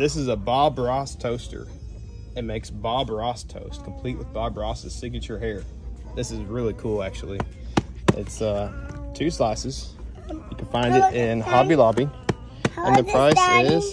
This is a Bob Ross toaster. It makes Bob Ross toast, complete with Bob Ross's signature hair. This is really cool, actually. It's uh, two slices. You can find it in Hobby Lobby. And the price is